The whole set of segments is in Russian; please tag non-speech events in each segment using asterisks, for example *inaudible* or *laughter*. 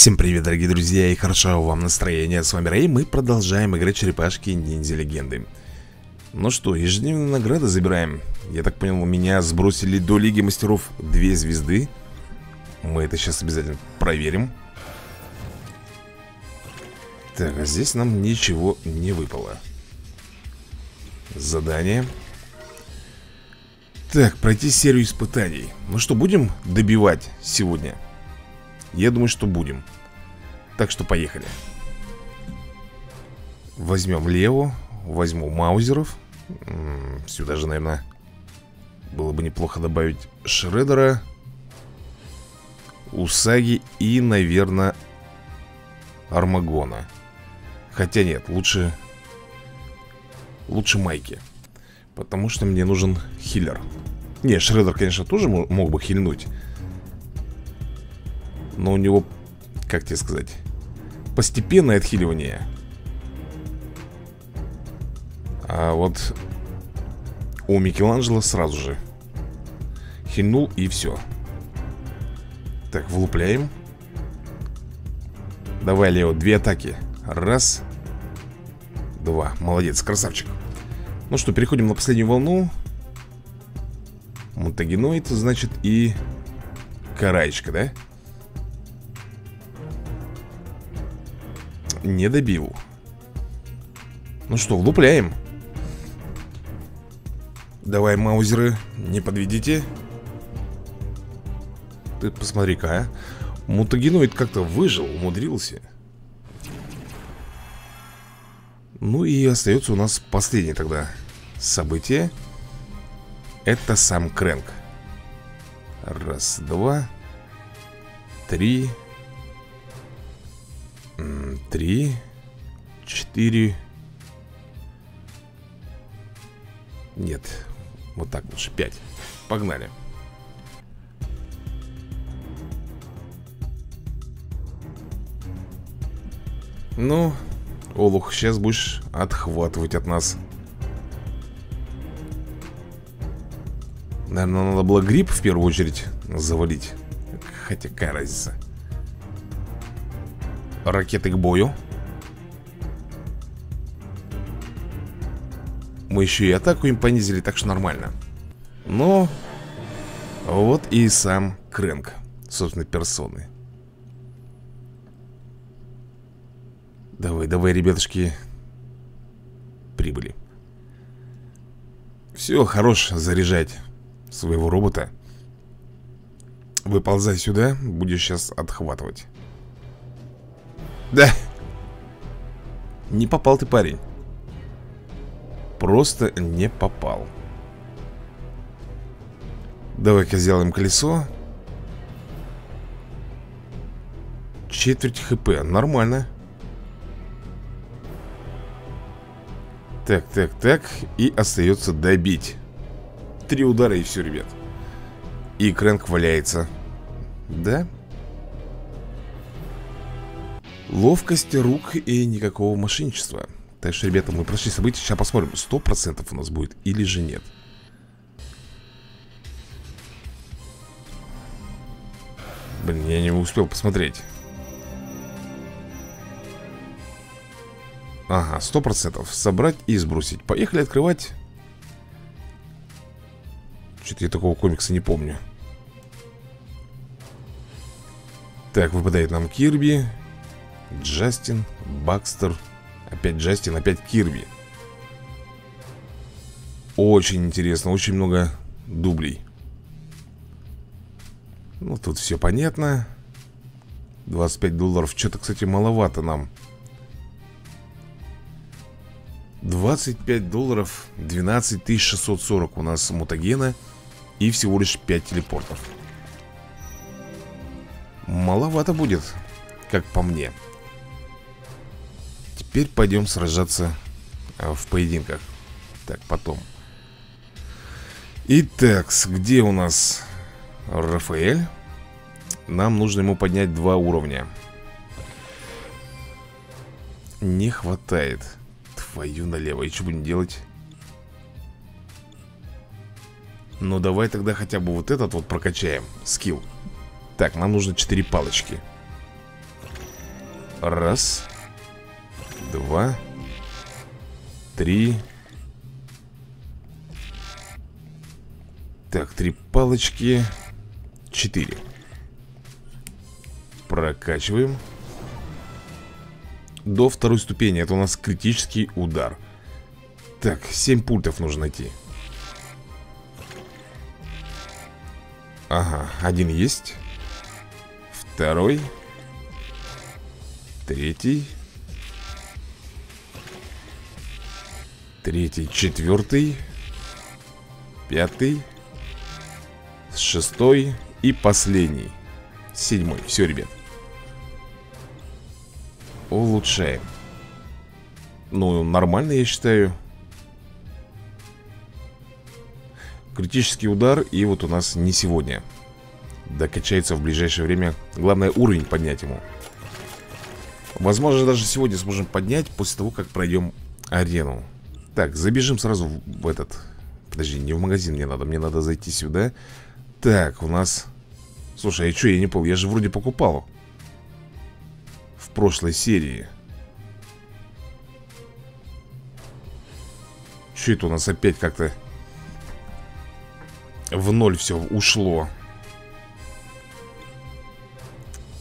Всем привет, дорогие друзья, и хорошо вам настроение. С вами Рэй, мы продолжаем играть черепашки ниндзя легенды. Ну что, ежедневные награды забираем. Я так понял, у меня сбросили до Лиги Мастеров две звезды. Мы это сейчас обязательно проверим. Так, а здесь нам ничего не выпало. Задание. Так, пройти серию испытаний. Ну что, будем добивать сегодня? Я думаю, что будем. Так что поехали. Возьмем Леву Возьму Маузеров. Сюда же, наверное Было бы неплохо добавить Шредера Усаги и, наверное Армагона. Хотя нет, лучше Лучше Майки. Потому что мне нужен хиллер. Не, Шредер, конечно, тоже мог бы хильнуть но у него, как тебе сказать Постепенное отхиливание. А вот У Микеланджело сразу же Хильнул и все Так, влупляем. Давай, Лео, две атаки. Раз Два, молодец, красавчик. Ну что, переходим на последнюю волну. Мутагеноид, значит, и Караечка, да? Не добил. Ну что, влупляем Давай, маузеры, не подведите. Ты посмотри-ка, а. Мутагеноид как-то выжил, умудрился. Ну и остается у нас последнее тогда событие. Это сам Крэнк. Раз, два Три Три Четыре. Нет Вот так лучше, пять. Погнали. Ну, Олух, сейчас будешь отхватывать от нас. Наверное, надо было гриб в первую очередь завалить. Хотя какая разница ракеты к бою. Мы еще и атаку им понизили, так что нормально. Но Вот и сам Крэнк Собственной персоны Давай, давай, ребятушки Прибыли. Все, хорош заряжать Своего робота. Выползай сюда Будешь сейчас отхватывать да. Не попал ты, парень. Просто не попал. Давай-ка сделаем колесо. Четверть хп, нормально. Так, так, так. И остается добить. Три удара и все, ребят. И Крэнк валяется. Да? Ловкость рук и никакого мошенничества. Так что, ребята, мы прошли события Сейчас посмотрим, сто процентов у нас будет или же нет. Блин, я не успел посмотреть. Ага, сто процентов. Собрать и сбросить. Поехали открывать. Что-то я такого комикса не помню. Так, выпадает нам Кирби Джастин, Бакстер Опять Джастин, опять Кирби. Очень интересно, очень много дублей. Ну, тут все понятно. 25 долларов. Что-то, кстати, маловато нам. 25 долларов 12 640 у нас мутагена И всего лишь 5 телепортов. Маловато будет, как по мне Теперь пойдем сражаться а, в поединках. Так, потом. Итак, где у нас Рафаэль? Нам нужно ему поднять два уровня. Не хватает Твою налево, и что будем делать? Ну давай тогда хотя бы вот этот вот прокачаем. Скилл. Так, нам нужно четыре палочки. Раз Два. Три. Так, три палочки. Четыре. Прокачиваем. До второй ступени. Это у нас критический удар. Так, семь пультов нужно найти. Ага, один есть. Второй. Третий Третий, четвертый Пятый Шестой и последний. Седьмой, все, ребят. Улучшаем. Ну, нормально, я считаю. Критический удар И вот у нас не сегодня. Докачается в ближайшее время. Главное уровень поднять ему. Возможно, даже сегодня сможем поднять После того, как пройдем арену Так, забежим сразу в этот. Подожди, не в магазин мне надо Мне надо зайти сюда. Так, у нас... Слушай, а что, я не помню Я же вроде покупал. В прошлой серии. Что это у нас опять как-то? В ноль все ушло.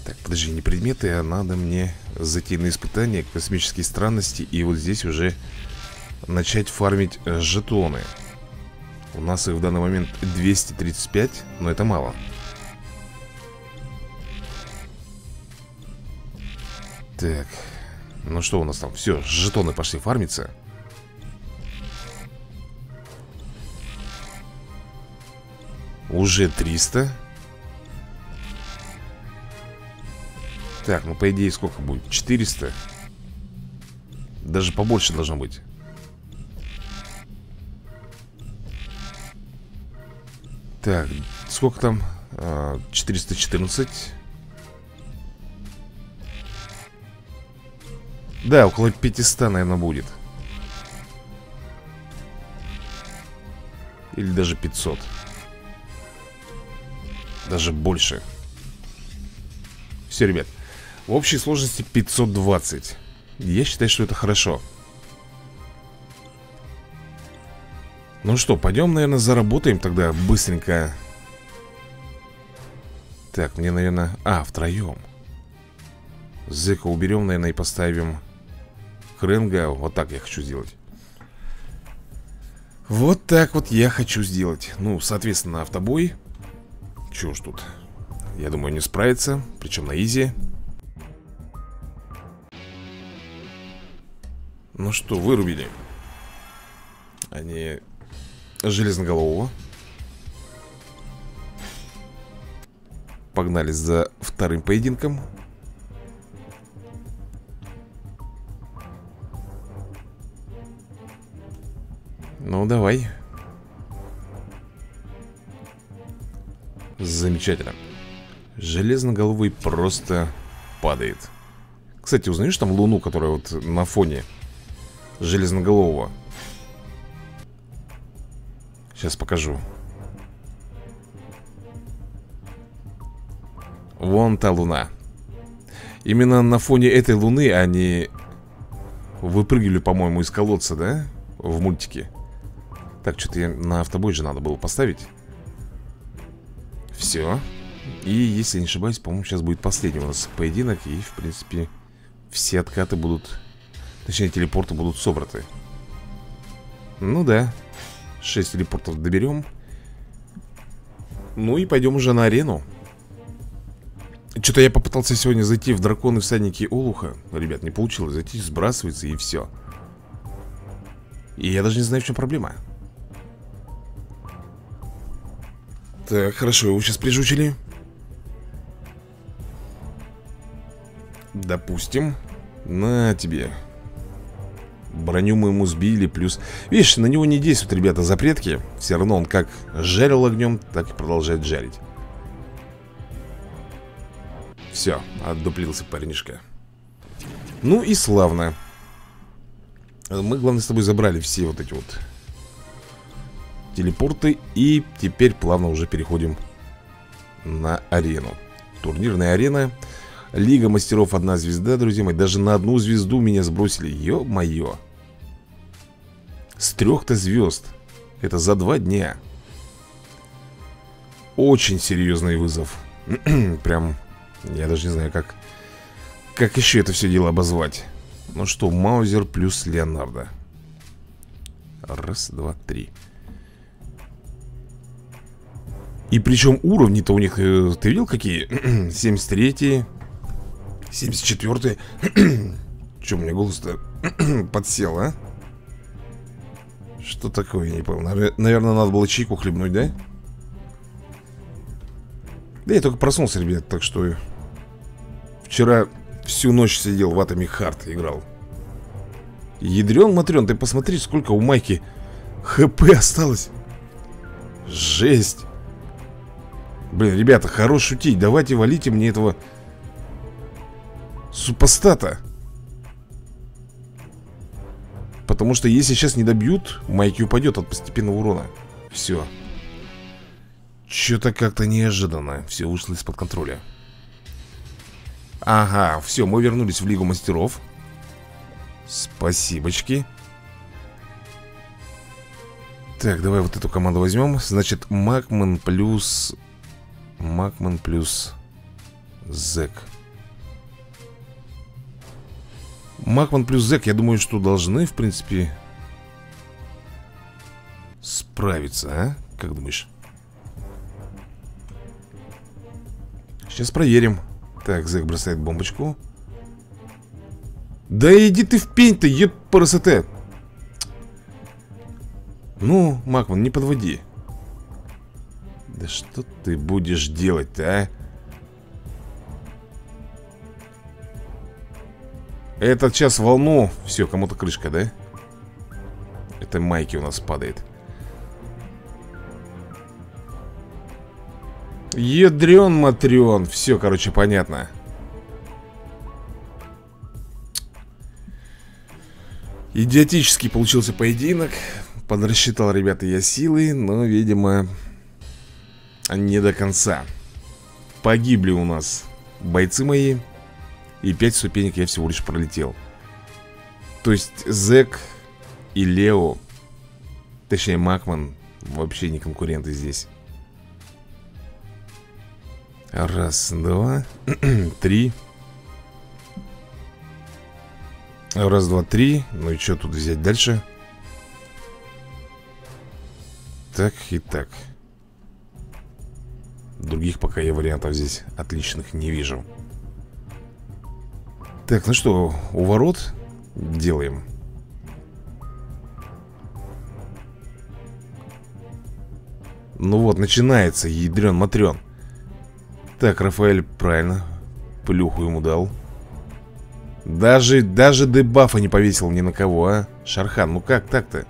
Так, подожди, не предметы, а надо мне зайти на испытание Космические странности И вот здесь уже начать фармить э, жетоны. У нас их в данный момент 235, но это мало. Так, ну что у нас там? Все, жетоны пошли фармиться. Уже 300 Так, ну по идее сколько будет? 400 Даже побольше должно быть Так, сколько там? 414 а, Да, около 500, наверное, будет. Или даже 500 Даже больше. Все, ребят в общей сложности 520 Я считаю, что это хорошо Ну что, пойдем, наверное, заработаем тогда быстренько. Так, мне, наверное... А, втроем. Зека уберем, наверное, и поставим Хренга Вот так я хочу сделать. Вот так вот я хочу сделать. Ну, соответственно, автобой. Чего ж тут? Я думаю, не справится Причем на изи. Ну что, вырубили. Они железноголового. Погнали за вторым поединком. Ну, давай. Замечательно. Железноголовый просто падает. Кстати, узнаешь там луну, которая вот на фоне Железноголового Сейчас покажу. Вон та луна. Именно на фоне этой луны они выпрыгивали, по-моему, из колодца, да? В мультике. Так, что-то на автобой же надо было поставить. Все И, если не ошибаюсь, по-моему, сейчас будет последний у нас поединок И, в принципе, все откаты будут Точнее, телепорты будут собраны. Ну да 6 телепортов доберем. Ну и пойдем уже на арену. Что-то я попытался сегодня зайти в драконы всадники Олуха. Ребят, не получилось. Зайти, сбрасывается и все И я даже не знаю, в чем проблема. Так, хорошо, его сейчас прижучили. Допустим. На тебе Броню мы ему сбили, плюс... Видишь, на него не действуют, ребята, запретки Все равно он как жарил огнем, так и продолжает жарить. Все, отдуплился парнишка. Ну и славно. Мы, главное, с тобой забрали все вот эти вот Телепорты И теперь плавно уже переходим на арену. Турнирная арена. Лига мастеров одна звезда, друзья мои. Даже на одну звезду меня сбросили. Ё-моё С трех-то звезд Это за два дня. Очень серьезный вызов. *clears throat* Прям Я даже не знаю, как Как еще это все дело обозвать. Ну что, Маузер плюс Леонардо. Раз, два, три. И причем уровни-то у них, э, ты видел какие? 73 74 Че, у меня голос-то *clears throat* подсел, а? Что такое, я не понял Наверное, надо было чайку хлебнуть, да? Да я только проснулся, ребят, так что Вчера всю ночь сидел в Атоме Харт играл. Ядрен Матрен, ты посмотри, сколько у Майки ХП осталось. Жесть. Блин, ребята, хорош шутить. Давайте валите мне этого Супостата Потому что если сейчас не добьют Майки упадет от постепенного урона. Все Что-то как-то неожиданно Все вышло из-под контроля. Ага, все, мы вернулись в Лигу Мастеров. Спасибочки. Так, давай вот эту команду возьмем Значит, Макман плюс Макман плюс Зек Макман плюс Зек, я думаю, что должны, в принципе Справиться, а? Как думаешь? Сейчас проверим Так, Зек бросает бомбочку Да иди ты в пень-то, еб ПРСТ Ну, Макман, не подводи да что ты будешь делать-то, а? Этот час волну. Все, кому-то крышка, да? Это майки у нас падает. Ядрен матрен Все, короче, понятно. Идиотический получился поединок. Подрасчитал, ребята, я силы Но, видимо, не до конца. Погибли у нас бойцы мои И 5 ступенек я всего лишь пролетел. То есть Зек и Лео Точнее Макман Вообще не конкуренты здесь. Раз, два, *clears throat* три. Раз, два, три. Ну и что тут взять дальше? Так и так. Других пока я вариантов здесь отличных не вижу Так, ну что, у ворот делаем. Ну вот, начинается, ядрен-матрен Так, Рафаэль правильно Плюху ему дал. Даже, даже дебафа не повесил ни на кого, а? Шархан, ну как так-то?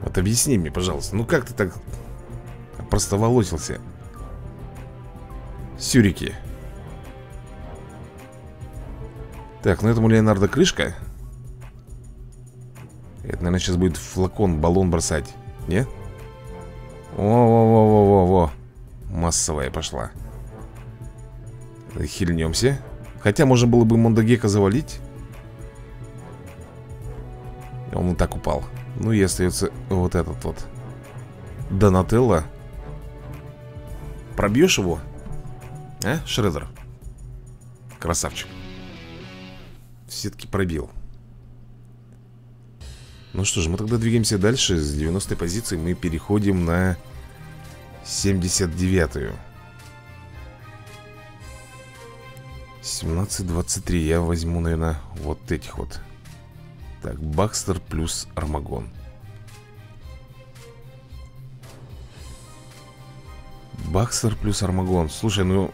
Вот объясни мне, пожалуйста Ну как ты так просто волосился Сюрики Так, ну этому Леонардо крышка. Это, наверное, сейчас будет флакон, баллон бросать. Не? Во-во-во-во-во-во. Массовая пошла. Хильнемся. Хотя можно было бы Мондагека завалить. Он вот так упал. Ну и остается вот этот вот. Донателло. Пробьешь его? А, Шредер? Красавчик Все-таки пробил. Ну что ж, мы тогда двигаемся дальше. С 90 позиции мы переходим на 79-ю 17-23 Я возьму, наверное, вот этих вот. Так, Бакстер плюс Армагон. Бакстер плюс Армагон. Слушай, ну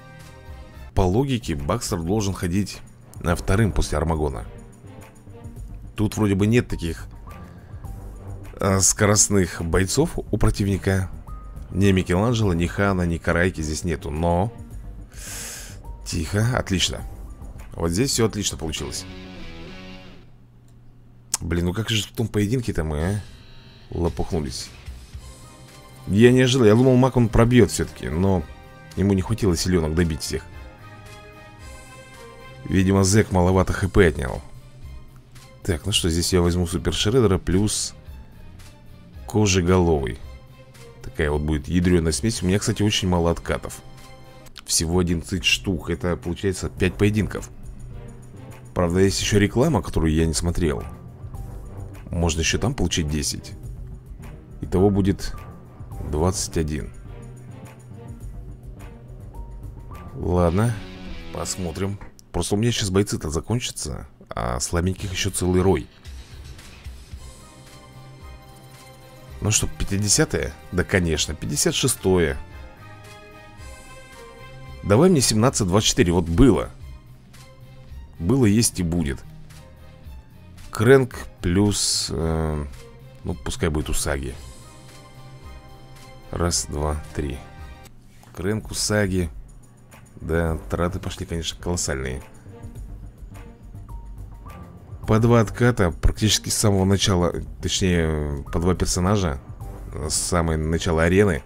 По логике Бакстер должен ходить вторым после Армагона. Тут вроде бы нет таких э, Скоростных бойцов у противника. Ни Микеланджело, ни Хана, ни Карайки здесь нету Но Тихо, отлично. Вот здесь все отлично получилось. Блин, ну как же в том поединке-то мы, а? Лопухнулись? Я не ожидал, я думал, маг он пробьет все-таки Но ему не хватило силенок добить всех Видимо, зэк маловато хп отнял. Так, ну что, здесь я возьму супер шредера плюс кожеголовый. Такая вот будет ядреная смесь. У меня, кстати, очень мало откатов. Всего 11 штук. Это, получается, 5 поединков. Правда, есть еще реклама, которую я не смотрел. Можно еще там получить 10 Итого будет 21 Ладно, посмотрим Просто у меня сейчас бойцы-то закончатся А слабеньких еще целый рой. Ну что, 50-е? Да, конечно, 56-е Давай мне 17-24, вот было. Было, есть и будет. Крэнк плюс э, Ну, пускай будет Усаги. Раз, два, три. Крэнк, Усаги Да, траты пошли, конечно, колоссальные. По два отката практически с самого начала, точнее, по два персонажа С самого начала арены.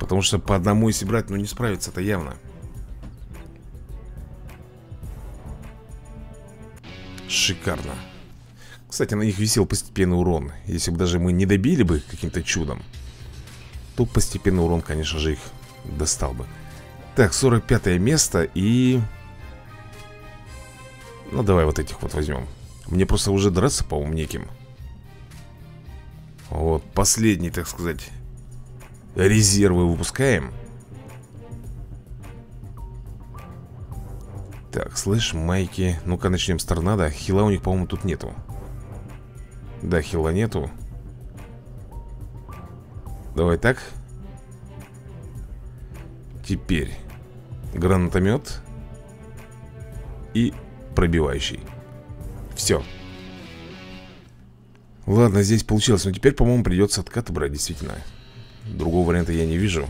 Потому что по одному если брать, ну не справиться это явно. Шикарно. Кстати, на них висел постепенный урон. Если бы даже мы не добили бы каким-то чудом То постепенный урон, конечно же, их достал бы. Так, 45 место и... Ну, давай вот этих вот возьмем. Мне просто уже драться, по-моему, Вот, последний, так сказать Резервы выпускаем. Так, слышь, майки Ну-ка, начнем с торнадо. Хила у них, по-моему, тут нету. Да, хила нету. Давай так Теперь Гранатомет И пробивающий. Все Ладно, здесь получилось Но теперь, по-моему, придется откаты брать, действительно. Другого варианта я не вижу.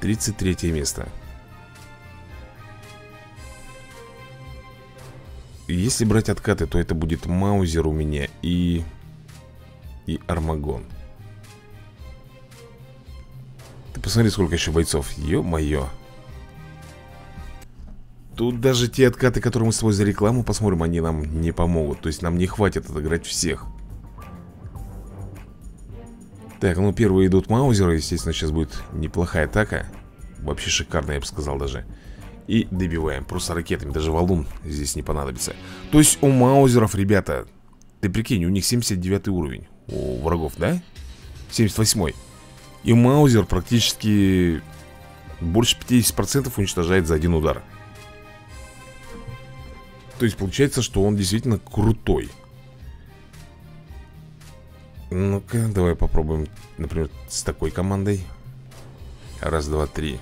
33 место. Если брать откаты, то это будет Маузер у меня и... И Армагон Ты посмотри, сколько еще бойцов Ё-моё Тут даже те откаты, которые мы с тобой за рекламу посмотрим, они нам не помогут. То есть нам не хватит отыграть всех. Так, ну первые идут маузеры, естественно, сейчас будет неплохая атака. Вообще шикарная, я бы сказал даже. И добиваем, просто ракетами, даже валун здесь не понадобится. То есть у маузеров, ребята, ты прикинь, у них 79 уровень. У врагов, да? 78 И маузер практически больше 50% уничтожает за один удар. То есть получается, что он действительно крутой. Ну-ка, давай попробуем, например, с такой командой. Раз, два, три.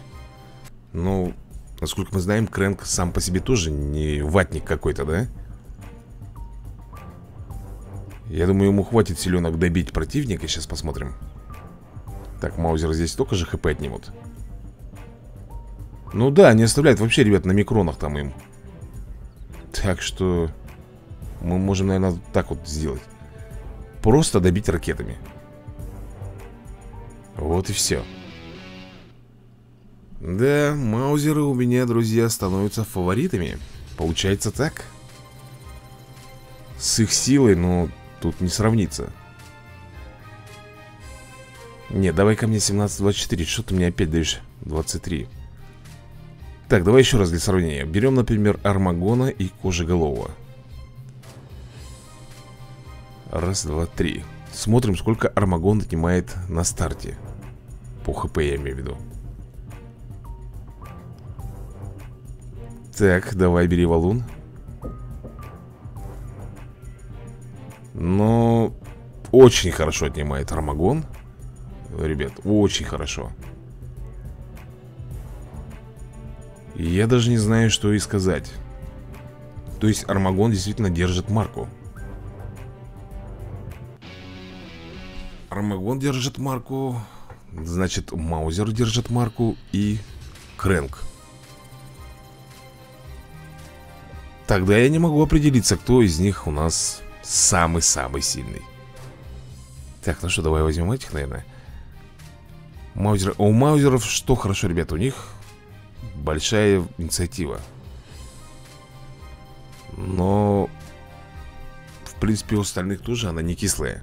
Ну, насколько мы знаем, Крэнк сам по себе тоже не ватник какой-то, да? Я думаю, ему хватит силенок добить противника. Сейчас посмотрим Так, Маузер здесь только же хп отнимут Ну да, не оставляет вообще, ребят, на микронах там им так что мы можем, наверное, так вот сделать. Просто добить ракетами. Вот и все. Да, маузеры у меня, друзья, становятся фаворитами. Получается так. С их силой, но тут не сравнится. Не, давай ко мне 17-24. Что ты мне опять даешь 23? Так, давай еще раз для сравнения. Берем, например, Армагона и Кожеголового. Раз, два, три. Смотрим, сколько Армагон отнимает на старте. По хп я имею в виду. Так, давай, бери валун. Но очень хорошо отнимает Армагон Ребят, очень хорошо. Я даже не знаю, что и сказать. То есть Армагон действительно держит марку. Армагон держит марку Значит, Маузер держит марку И Крэнк. Тогда я не могу определиться, кто из них у нас самый-самый сильный. Так, ну что, давай возьмем этих, наверное Маузер... А у Маузеров что хорошо, ребята, у них большая инициатива. Но В принципе у остальных тоже она не кислая.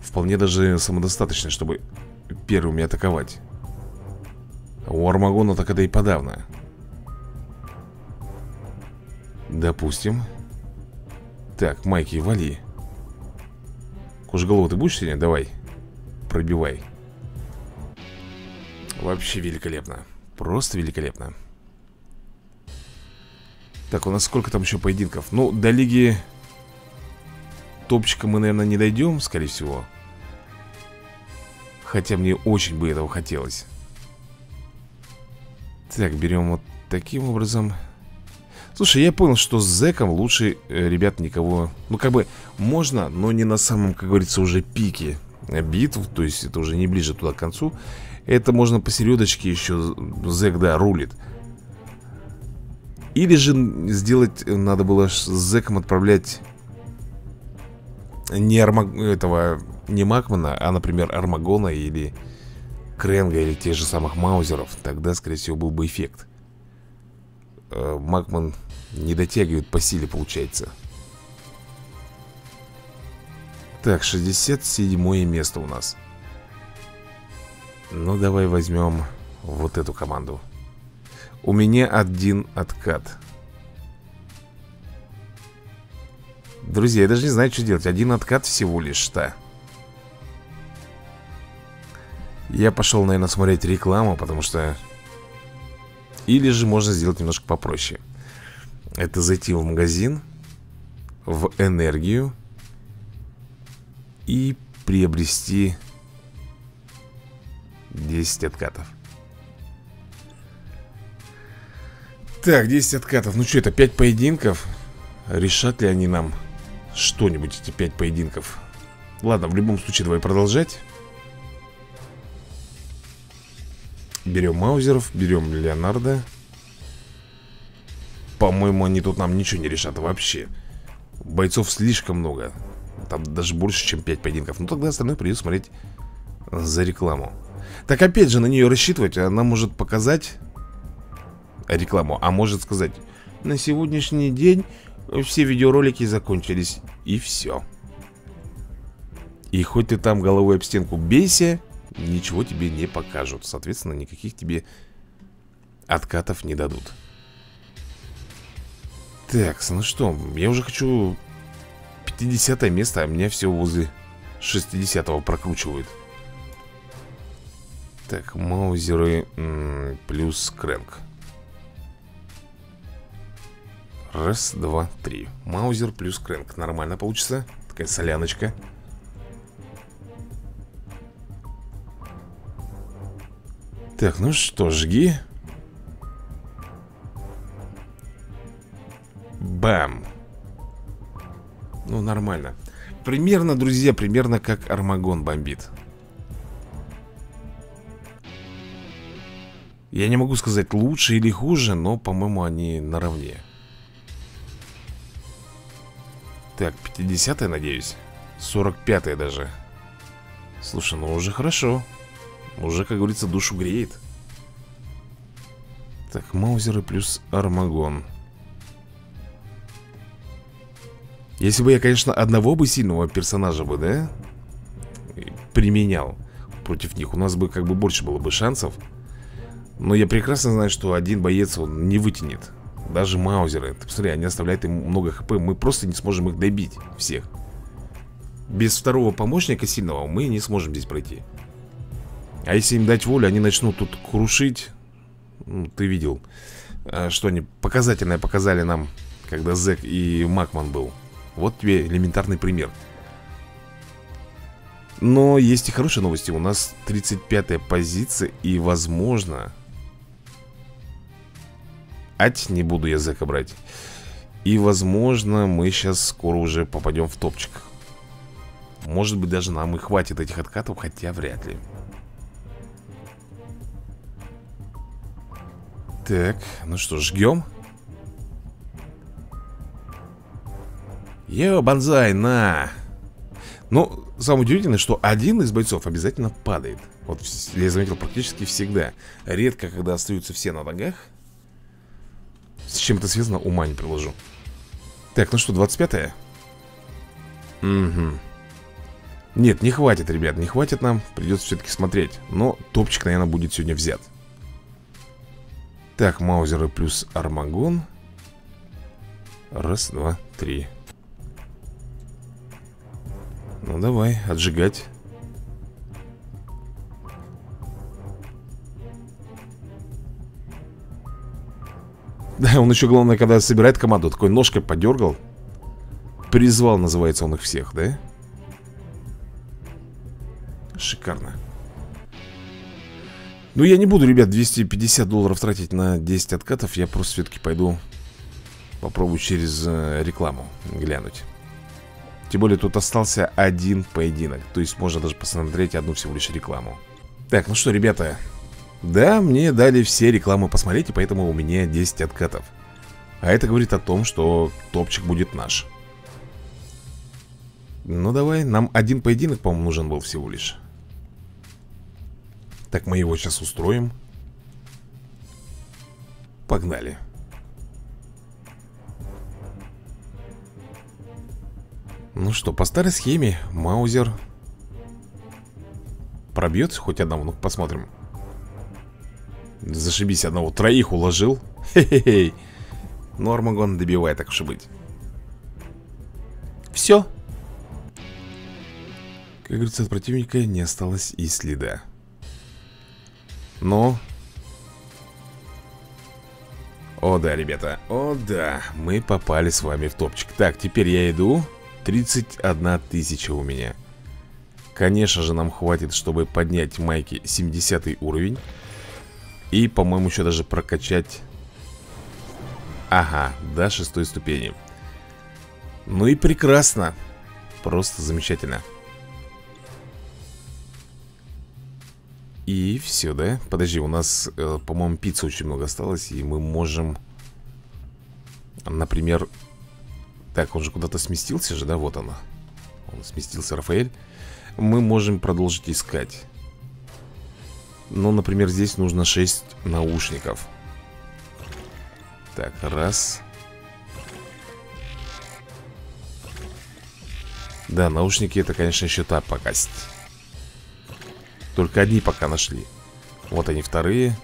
Вполне даже самодостаточно, чтобы первыми атаковать. У Армагона так это и подавно. Допустим. Так, Майки, вали. Кожеголова, ты будешь сегодня? Давай. Пробивай Вообще великолепно. Просто великолепно. Так, у нас сколько там еще поединков? Ну, до лиги Топчика мы, наверное, не дойдем, скорее всего. Хотя мне очень бы этого хотелось. Так, берем вот таким образом. Слушай, я понял, что с зэком лучше, э, ребят, никого... Ну, как бы, можно, но не на самом, как говорится, уже пике битв То есть это уже не ближе туда к концу это можно посередочке еще Зэк, да, рулит. Или же сделать Надо было с Зэком отправлять Не Армаг... этого Не Макмана, а, например, Армагона или Кренга Или тех же самых Маузеров. Тогда, скорее всего, был бы эффект. Э, Макман не дотягивает по силе, получается. Так, 67 место у нас ну, давай возьмем вот эту команду. У меня один откат. Друзья, я даже не знаю, что делать. Один откат всего лишь, да Я пошел, наверное, смотреть рекламу Потому что Или же можно сделать немножко попроще. Это зайти в магазин В энергию И приобрести 10 откатов. Так, 10 откатов. Ну что, это 5 поединков? Решат ли они нам что-нибудь эти 5 поединков? Ладно, в любом случае давай продолжать. Берем Маузеров, берем Леонардо. По-моему, они тут нам ничего не решат вообще. Бойцов слишком много. Там даже больше, чем 5 поединков. Ну тогда остальное придется смотреть за рекламу так опять же на нее рассчитывать Она может показать рекламу А может сказать На сегодняшний день все видеоролики закончились И все И хоть ты там головой об стенку бейся Ничего тебе не покажут. Соответственно, никаких тебе откатов не дадут. Так, ну что, я уже хочу 50 место, а меня все возле 60 прокручивают так, маузеры плюс крэнк. Раз, два, три. Маузер плюс крэнк. Нормально получится. Такая соляночка. Так, ну что, жги. Бам Ну, нормально. Примерно, друзья, примерно как Армагон бомбит Я не могу сказать лучше или хуже, но, по-моему, они наравне. Так, 50 надеюсь. 45 даже. Слушай, ну уже хорошо. Уже, как говорится, душу греет. Так, Маузеры плюс Армагон. Если бы я, конечно, одного бы сильного персонажа бы, да? Применял против них, у нас бы как бы больше было бы шансов. Но я прекрасно знаю, что один боец он не вытянет. Даже маузеры Ты посмотри, они оставляют им много хп. Мы просто не сможем их добить всех. Без второго помощника сильного Мы не сможем здесь пройти. А если им дать волю, они начнут тут крушить. Ну, Ты видел а, Что они показательное показали нам Когда Зек и Макман был. Вот тебе элементарный пример. Но есть и хорошие новости. У нас 35-я позиция И возможно Ать, не буду языка брать. И, возможно, мы сейчас скоро уже попадем в топчик. Может быть, даже нам и хватит этих откатов Хотя вряд ли. Так, ну что, жгем. Йо, банзай, на! Ну, самое удивительное, что один из бойцов обязательно падает. Вот я заметил практически всегда. Редко, когда остаются все на ногах С чем это связано, ума не приложу. Так, ну что, 25-е? Угу Нет, не хватит, ребят, не хватит нам Придется все-таки смотреть. Но топчик, наверное, будет сегодня взят. Так, маузеры плюс армагон. Раз, два, три. Ну давай, отжигать Да, он еще, главное, когда собирает команду Такой ножкой подергал Призвал, называется он их всех, да? Шикарно. Ну я не буду, ребят, 250 долларов тратить на 10 откатов. Я просто все-таки пойду Попробую через э, рекламу глянуть. Тем более тут остался один поединок. То есть можно даже посмотреть одну всего лишь рекламу. Так, ну что, ребята Да, мне дали все рекламы посмотреть И поэтому у меня 10 откатов. А это говорит о том, что топчик будет наш. Ну давай, нам один поединок, по-моему, нужен был всего лишь. Так, мы его сейчас устроим. Погнали. Ну что, по старой схеме Маузер Пробьет хоть одного? Ну посмотрим Зашибись одного, троих уложил. Хе-хе-хей Ну Армагон добивает, так уж и быть. Все Как говорится, от противника не осталось и следа. Но О да, ребята, о да Мы попали с вами в топчик. Так, теперь я иду. 31 тысяча у меня. Конечно же нам хватит, чтобы поднять майки 70 уровень И, по-моему, еще даже прокачать. Ага, до шестой ступени. Ну и прекрасно. Просто замечательно. И все, да? Подожди, у нас, э, по-моему, пиццы очень много осталось И мы можем Например, так, он же куда-то сместился же, да? Вот она Он сместился, Рафаэль. Мы можем продолжить искать Ну, например, здесь нужно 6 наушников. Так, раз. Да, наушники это, конечно, еще та покасть Только одни пока нашли. Вот они вторые.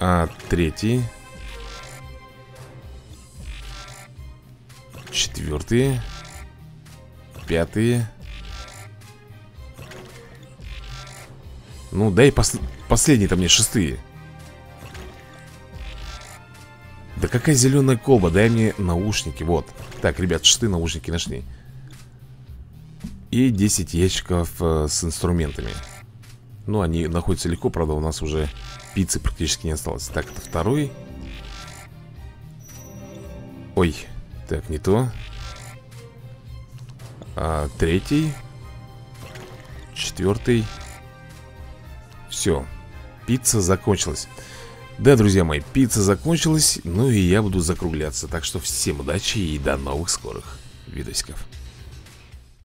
А третий. Четвертые. Пятые. Ну, дай пос последние-то мне шестые. Да какая зеленая колба, дай мне наушники, вот. Так, ребят, шестые наушники нашли. И 10 ящиков э, с инструментами. Ну, они находятся легко, правда, у нас уже пиццы практически не осталось. Так, это второй. Ой, так, не то. А, Третий. Четвертый Все Пицца закончилась. Да, друзья мои, пицца закончилась Ну и я буду закругляться. Так что всем удачи и до новых скорых видосиков